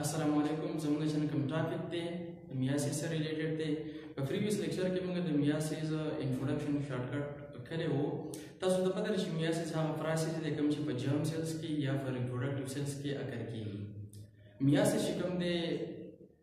السلام علیکم زموږ چن کوم ټاپک دی د میاسي سره ریلیټډ دی په پریویس لیکچر کې موږ د میاسي ز انټروډکشن شارټ کټ کړی وو تاسو ته پته لري چې میاسي ز هغه پروسس دی کوم چې په جرم سیلز کې یا په ریپروډکټیو سیلز کې اکر کیږي میاسي چې کوم دی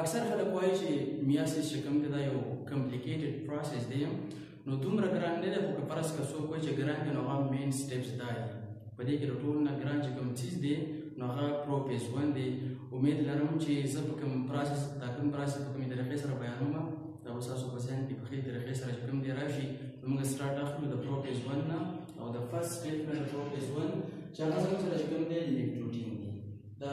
اکثر خلک وایي چې میاسیس چې کوم دی دا یو کمپلیکیټډ پروسس دی نو دومره ګران نه دی خو که فرض که څوک وایي چې ګران دی نو هغه مین سټیپس دا دي په دې کې د ټولو نه ګران چې کوم څیز دی نو هغه پروپیز ون دی امید لرم چې زه په کوم پروسس دا کوم پروسس په کومې طریقې سره بیانوم دا به ستاسو په ذهن کې په ښې طریقې سره چې کوم دی راشي نو موږ سټارټ اخلو د پروپیز ون نه او د فرست سټیپ نه د پروپیز ون چې هغه زموږ سره چې کوم دی لیکټوټین دی دا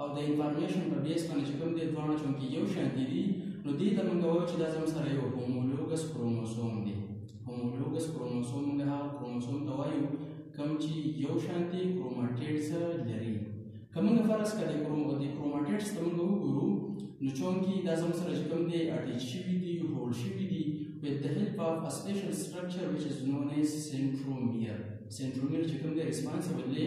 او د انفارمیشن په بیس باندې چې کوم دې دواړه چونکې یو شان دي نو دې ته موږ وایو چې دا زموږ سره یو هومولوګس کروموسوم دی هومولوګس کروموسوم موږ هغه کروموسوم ته وایو کوم چې یو شان دي کروماټیډز لري که موږ فرض کړو د کرومو د کروماټیډز ته موږ وګورو نو چونکې دا زموږ سره چې کوم دی اټیچ شوي دي هول شوي دي with the help of a special structure which is known as centromere centromere چې کوم دی ریسپانسیبل دی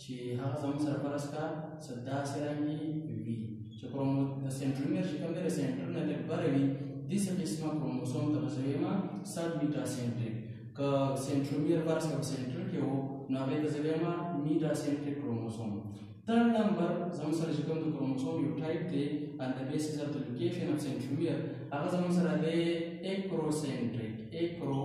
چې هغه زموږ سره فرض کا څه داسې رنګي وي چې کرومو د سنټرومیر چې کوم دی د سنټر نه لږ بره وي داسې قسمه کروموسوم ته به زه وایم سب میټا سنټریک که سنټرومیر فرض کا په سنټر کې و نو هغې ته زه وایم میټا سنټریک کروموسوم تر نمبر زموږ سره چې کوم د کروموسوم یو ټایپ دی ان د بیسز اف د لوکیشن اف سنټرومیر هغه زموږ سره دی ایکروسنټریک ایکرو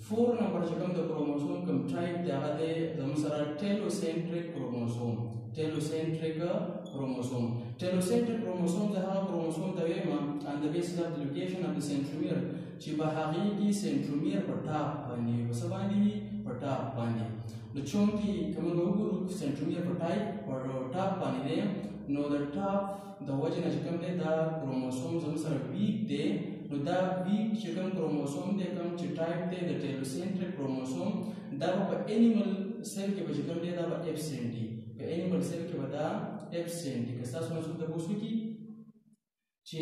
فور نمبر چې کوم د کروموسوم کوم ټایپ دی هغه دی زموږ سره ټیلوسینټریک کروموسوم ټیلوسینټریک کروموسوم ټیلوسینټریک کروموسوم د هغه کروموسوم د ویما ان د بیس د لوکیشن اف د سنټرومیر چې به هغه کې سنټرومیر په ټاپ باندې وسه باندې وي په ټاپ باندې نو چونکی کوم وګورو سنټرومیر په ټایپ په ټاپ باندې دی نو د ټاپ د وجه نه چې کوم دی دا کروموسوم زموږ سره ویک دی نو دا ویک چې کوم کروموسوم دی کوم چې ټایپ دی د ټیلوسینټریک کروموسوم دا په انیمل سیل کې به چې کوم دی دا به ابسنټ دی په انیمل سیل کې به دا ابسنټ دی که تاسو مسوب د پوښتنه کې چې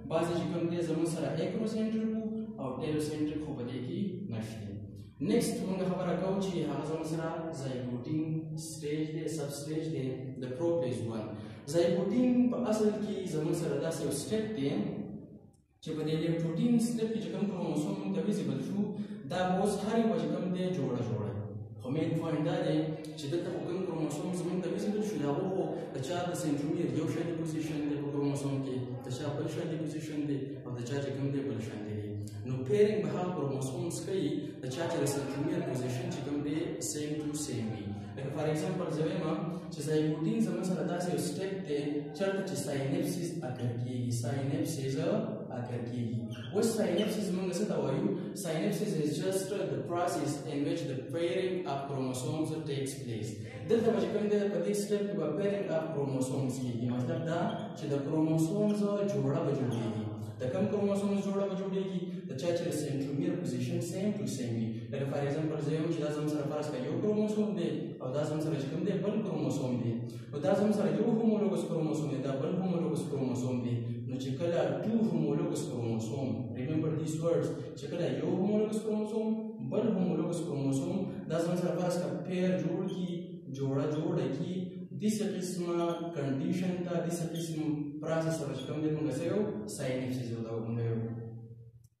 بعضې چې کوم دی زموږ سره ایکروسنټرک وو او ټیلوسنټرک خو په دې کې نشته نیکسټ موږ خبره کوو چې هغه زموږ سره زایګوټین سټیج دی سب سټیج دی د پروپلیز وان زایګوټین په اصل کې زموږ سره داسې یو سټیپ دی چې په دې لیپټوټین سټیپ کې چې کوم کروموسوم موږ ته ویزیبل شو دا اوس هر یو چې کوم دی جوړه جوړه خو مین پوینټ دا دی چې دلته خو کوم کروموسوم زمونږ ته ویزیبل شو د هغو خو د چا د سنټرومیر یو شان پوزیشن دی په کروموسوم کې د چا بل شان پوزیشن دی او د چا چې کوم دی بل شان دی نو پیرینګ به هغه کروموسومز کوي د چا چې د سنټرومیر پوزیشن چې کوم دی سیم ټو سیم وي لکه فار ایگزامپل زه وایم چې زایګوټین زموږ سره داسې یو سټیپ دی چېرته چې ساینپسیس اکر کېږي ساینپسیس اکر کېږي اوس ساينپسيس موږ څه ته وایو ساينپسيس از جست د پروسس ان وچ د پیرینګ اف کروموسومز ټیکس پلیس دلته چې کوم دی په دې سټپ کې به پیرینګ اف کروموسومز کیږي مطلب دا چې د کروموسومز جوړه به جوړیږي د کوم کروموسومز جوړه به جوړیږي د چا چې سنټرومیر پوزیشن سیم ټو سیم وي لکه فار ایگزامپل زه یم چې دا زموږ سره فرض کړئ یو کروموسوم دی او دا زموږ سره چې کوم دی بل کروموسوم دی نو دا زموږ سره یو هومولوګس کروموسوم دی دا بل هومولوګس کروموسوم دی نو چې کله ټو هومولوګس کروموسوم ریمبر دیس ورډز چې کله یو هومولوګس کروموسوم بل هومولوګس کروموسوم دا زموږ سره فرض کړه پیر جوړ کی جوړه جوړه کی داسې قسمه کنډیشن ته داسې قسم پروسس سره چې کوم دی موږ سره یو ساینس چې زه دا ومنم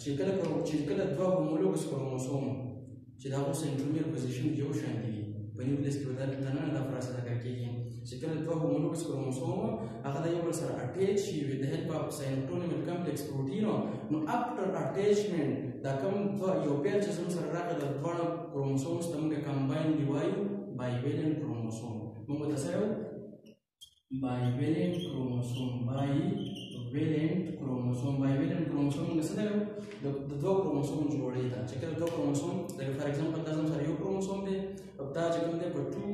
چې کله کوم چې کله دوه هومولوګس کروموسوم چې د هغو سنټرومیر پوزیشن یو شان دي په نیوکلیس کې ودانه تننه د افراز سره کار کېږي چې کله دوه هومولوګس کروموسوم هغه د یو بل سره اټیچ شي وي د هیلپ اف ساینټونیمل کمپلیکس پروتین نو افټر اټیچمنټ دا کوم دوه یو پیر چې زموږ سره راغلی د دواړو کروموسومز ته موږ کمباین دی وایو بایویلنټ کروموسوم موږ ته سره bivalent chromosome bivalent chromosome bivalent chromosome موږ څه لرو د دوه کروموسوم جوړې ده چې کله دوه کروموسوم د فار ایگزامپل دا زموږ سره یو کروموسوم دی او دا چې کوم دی په ټو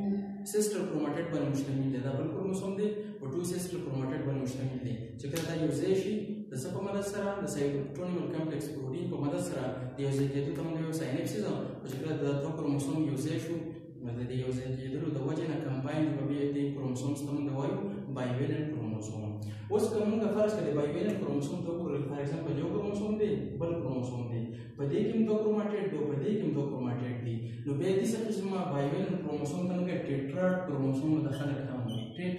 سیسټر کروماټیډ باندې مشتمل دی دا بل کروموسوم دی په ټو سیسټر کروماټیډ باندې مشتمل دی چې کله دا یو ځای شي د څه په مدد سره د سایټوټونیمل کمپلیکس پروټین په مدد سره د یو ځای کېدو ته موږ یو ساینپسیز او چې کله دا دوه کروموسوم یو ځای شو نو د دې یو ځای کېدلو د وجې نه کمباین به بیا دې کروموسوم ته موږ وایو بایویلنټ کروموسوم اوس که موږ فرض کړې بایویلنټ کروموسوم ته وګورو فار ایگزامپل یو کروموسوم دی بل کروموسوم دی په دې کې هم دوه کروماټیډ دی په دې کې هم دوه کروماټیډ دی نو بیا دې څه قسمه بایویلنټ کروموسوم ته موږ ټیټراډ کروموسوم مداخله کوو ټیټ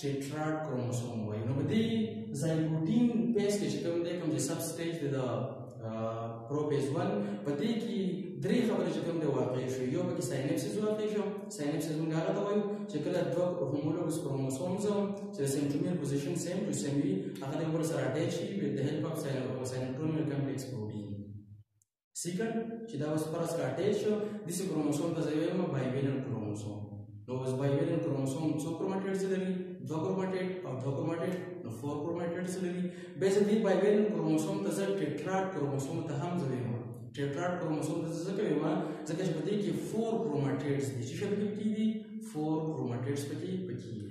ټیټراډ کروموسوم وایي نو په دې ځای پروټین پیس کې چې کوم دی کوم چې سب سټیج دی د پروپیز 1 په دې کې درې خبرې چې کوم دی واقع شوي یو پکې ساینپسیس واقع شو ساینپسیس موږ هغه ته وایو چې کله دوه هومولوګس کروموسومز چې د سنټرومیل پوزیشن سیم ټو سیم وي هغه د یو بل سره اټیچ شي وي د هیلپ اف ساینټرومیل کمپلیکس پروټین سیکل چې دا اوس پرس کا اټیچ شو د سې کروموسوم ته ځای وایم بایویلنټ کروموسوم نو اوس بایویلنټ کروموسوم څو کروماټیډز لري دوه کروماټیډ او دوه کروماټیډ نو فور کروماټیډز لري به زه دې بایویلنټ کروموسوم ته ځای ټیټراټ کروموسوم ته هم ځای وایم ټیټراټ کروموسوم ته ځای کوي ما ځکه چې په دې کې فور کروماټیډز دي چې شپږ کې دي فور کروماټیډز پکې پکې دي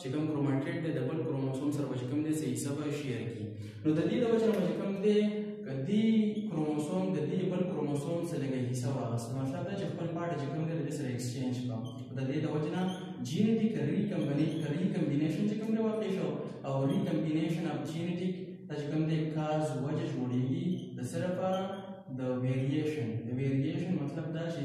چې کوم کروماټیټ دی د بل کروموسوم سره به چې کوم دی څه حصه به شیر کړي نو د دې د وجه نه به چې کوم دی که دې کروموسوم د دې بل کروموسوم څه لږه حصه واخیست نو مطلب دا چې خپل پاټ چې کوم دی د دې سره ایکسچینج کړم د دې د وجه نه جینټیک ریکمبینی ریکمبینیشن چې کوم دی واقع شو او ریکمبینیشن اف جینټیک دا چې کوم دی کاز وجه جوړیږي د سره لپاره د ویریشن د ویریشن مطلب دا چې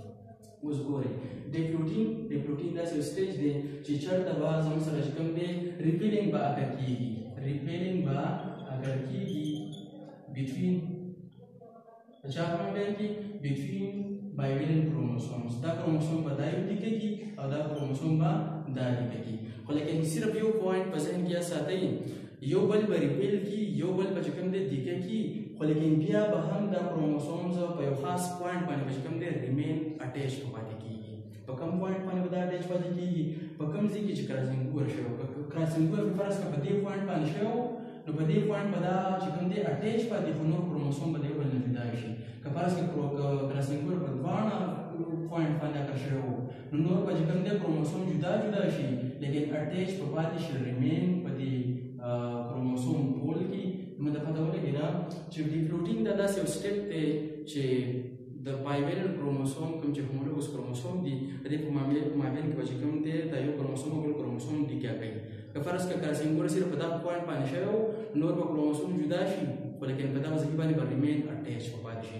اوس ګورئ ډیپلوټین ډیپلوټین داسې یو سټیج دی چې چېرته به زموږ سره چې کوم دی ریپیلینګ به اکر کېږي ریپیلینګ به اکر کېږي بټوین په چا په مابین کې بټوین بایویلن کروموسومز دا کروموسوم به دا یو لیکه کېږي او دا کروموسوم به دا لیکه کېږي خو لیکن صرف یو پوینټ په ذهن کې ساتئ یو بل به ریپیل کی یو بل به چې کوم دی دیکه کی خو لیکن بیا به هم دا کروموسومز په یو خاص پوینټ باندې به چې کوم دی ریمین اټیچ په پاتې کیږي په کوم پوینټ باندې به دا اټیچ پاتې کیږي په کوم ځای کې چې کراسینګ اوور شوی وو کراسینګ اوور په فرض کړه په دې پوینټ باندې شوی وو نو په دې پوینټ به دا چې کوم دی اټیچ پاتې خو نور کروموسوم به د یو بل نه جدا شي که فرض کړه کراسینګ اوور په دواړه پوینټ باندې اکر شوی وو نو نور به چې کوم دی کروموسوم جدا جدا شي لیکن اټیچ به پاتې شي ریمین په دې کروموسوم پول کې نو د پته ولګي نه چې د پروټین دا داسې یو سټیپ دی چې د بایویلر کروموسوم کوم چې هومولوګس کروموسوم دي د دې په معاملې په مابین کې به چې کوم دی دا یو کروموسوم او بل کروموسوم دي کیا کوي که فرض که کله سنګور صرف په دغه پوینټ باندې شوی نور به کروموسوم جدا شي خو لیکن په دغه ځای باندې به ریمین اټیچ پاتې شي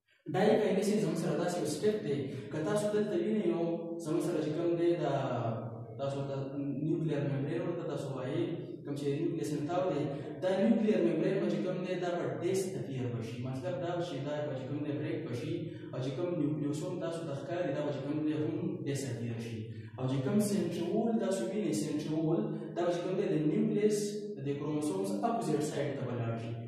دا یې کایلی سي زموږ سره داسې یو سټپ دی که تاسو دلته وینئ یو زموږ سره چې کوم دی د تاسو ته نیوکلیر ممبرین ورته تاسو وایي کوم چې نیوکلیس متاو دی دا نیوکلیر ممبرین به چې کوم دی دا په ډیس تفیر بشي مطلب دا چې دا به چې کوم دی بریک بشي او چې کوم نیوکلیوسوم تاسو ته ښکاري دا به چې کوم دی هم ډیس تفیر شي او چې کوم سنټرول تاسو وینئ سنټرول دا به چې کوم دی د نیوکلیس د کروموسومز اپوزیټ سایډ ته ولاړ شي